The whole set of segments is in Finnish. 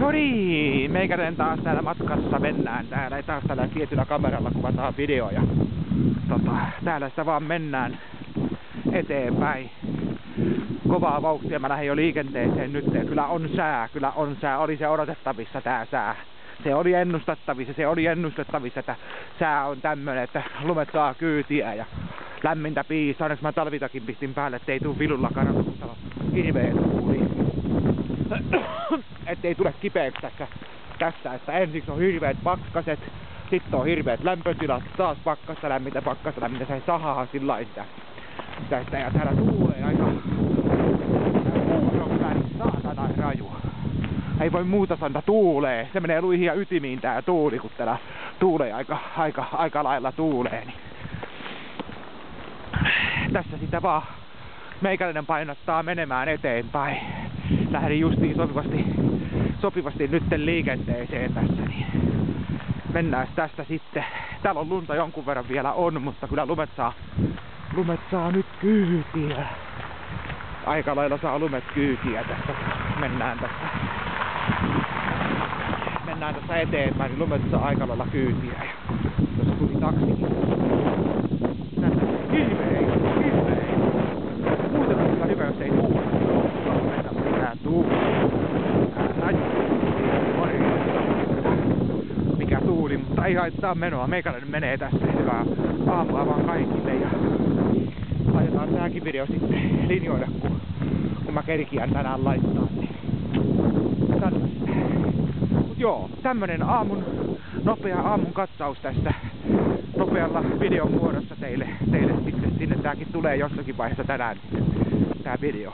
No niin, meikäläinen taas täällä matkassa mennään täällä, taas tällä tietyllä kameralla kuvataan videoja. Tota, täällä sitä vaan mennään eteenpäin. Kovaa vauhtia, mä lähdin jo liikenteeseen nyt. Kyllä on sää, kyllä on sää, oli se odotettavissa tää sää. Se oli ennustettavissa, se oli ennustettavissa, että sää on tämmönen, että lumet saa kyytiä ja lämmintä piisaa. Onneksi mä talvitakin pistin päälle, ettei tuu vilulla kannattaa hirveä tuuli. Ettei tule kipeäksi tässä, että ensiksi on hirveät pakkaset, sitten on hirveät lämpötilat, taas pakkasta lämmintä, pakkasta lämmintä, se sahaa sillä sitä, sitä, sitä ja täällä tuulee aika on kyllä niin saatana raju. Ei voi muuta sanoa, tuulee. Se menee luihin ja ytimiin tää tuuli, kun täällä tuulee aika, aika, aika lailla tuulee. Niin. Tässä sitä vaan meikäläinen painottaa menemään eteenpäin. Lähdin justiin sopivasti, sopivasti nytten liikenteeseen tässä, niin mennään tästä sitten. Täällä on lunta jonkun verran vielä on, mutta kyllä lumet saa, lumet saa nyt kyytiä. Aika lailla saa lumet kyytiä tässä. Mennään tässä. Mennään tässä eteenpäin, niin lumet saa aika lailla kyytiä. Ja tuli taksikin. Tuuli, mutta ei haittaa menoa. Meikäläinen menee tässä. Hyvää aamua vaan kaikille. Ja laitetaan tääkin video sitten linjoille, kun, kun mä kerkiän tänään laittaa. Niin. Mut joo, tämmönen aamun, nopea aamun katsaus tästä nopealla videon muodossa teille, teille sitten sinne tääkin tulee jossakin vaiheessa tänään tää video.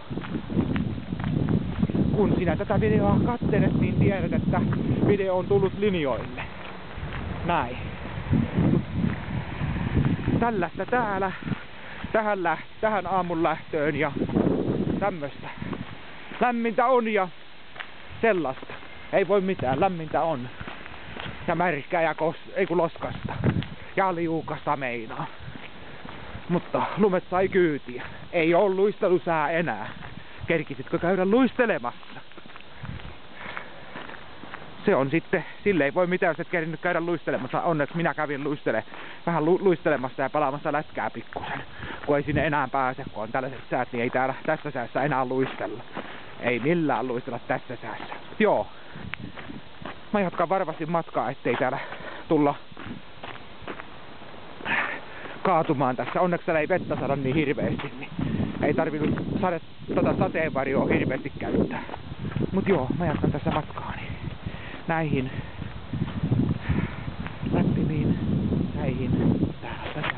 Kun sinä tätä videoa katselet, niin tiedät, että video on tullut linjoille. Näin. Tällaista täällä tähän, tähän aamun lähtöön ja tämmöstä. Lämmintä on ja sellaista. Ei voi mitään, lämmintä on. Ja märkää ja kos- ei kun loskasta. Ja liukasta meinaa. Mutta lumet sai kyytiä. Ei oo luistelusää enää. Kerkisitkö käydä luistelemassa? Se on sitten, sille ei voi mitään, jos et kerinyt käydä luistelemassa. Onneksi minä kävin luistele, vähän lu, luistelemassa ja palaamassa lätkää pikkusen. Kun ei sinne enää pääse, kun on tällaiset säät, niin ei täällä tässä säässä enää luistella. Ei millään luistella tässä säässä. Joo. Mä jatkan varmasti matkaa, ettei täällä tulla kaatumaan tässä. Onneksi täällä ei vettä saada niin hirveästi, niin ei tarvinnut sade, tota sateenvarjoa hirveästi käyttää. Mut joo, mä jatkan tässä ลายหินรักตินีนลายหินตาสัก